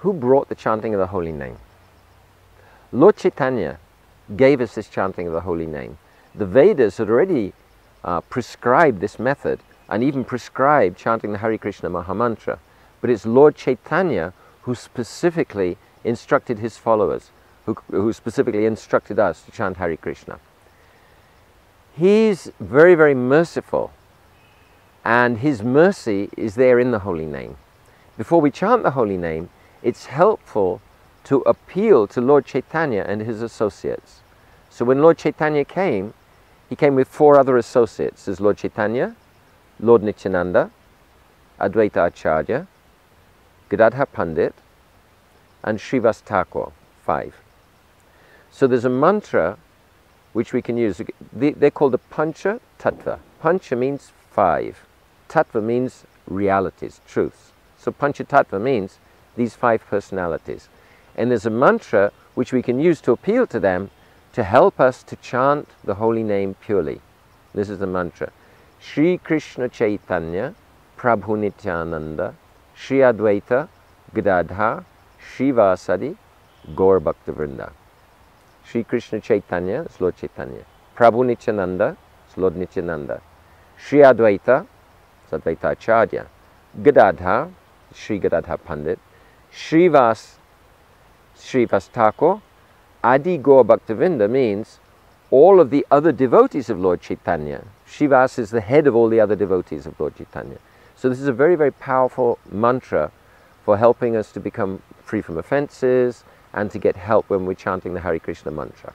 who brought the chanting of the holy name? Lord Chaitanya gave us this chanting of the holy name. The Vedas had already uh, prescribed this method and even prescribed chanting the Hare Krishna Mahamantra. But it's Lord Chaitanya who specifically instructed his followers, who, who specifically instructed us to chant Hare Krishna. He's very, very merciful, and his mercy is there in the holy name. Before we chant the holy name, it's helpful to appeal to Lord Chaitanya and his associates. So when Lord Chaitanya came, he came with four other associates. There's Lord Chaitanya, Lord Nityananda, Advaita Acharya, Gadadhar Pandit, and Srivas Thakur, five. So there's a mantra which we can use. They're called the Pancha Tattva. Pancha means five. Tattva means realities, truths. So Pancha Tattva means these five personalities. And there's a mantra which we can use to appeal to them to help us to chant the holy name purely. This is the mantra. Sri Krishna Chaitanya, Prabhu Nityananda, Sri Advaita, Gadadhar, Sri Vasadi, Gaur Bhaktavrinda. Sri Krishna Chaitanya is Lord Chaitanya. Prabhu Nityananda is Lord Nityananda. Sri Advaita is Advaita Acharya. Gadadhar, Sri Gadadhar Pandit. Srivas, Srivas Thakur, Adi Gaur Bhaktavrinda means all of the other devotees of Lord Chaitanya. Srivas is the head of all the other devotees of Lord Chaitanya. So this is a very, very powerful mantra for helping us to become free from offenses and to get help when we're chanting the Hare Krishna mantra.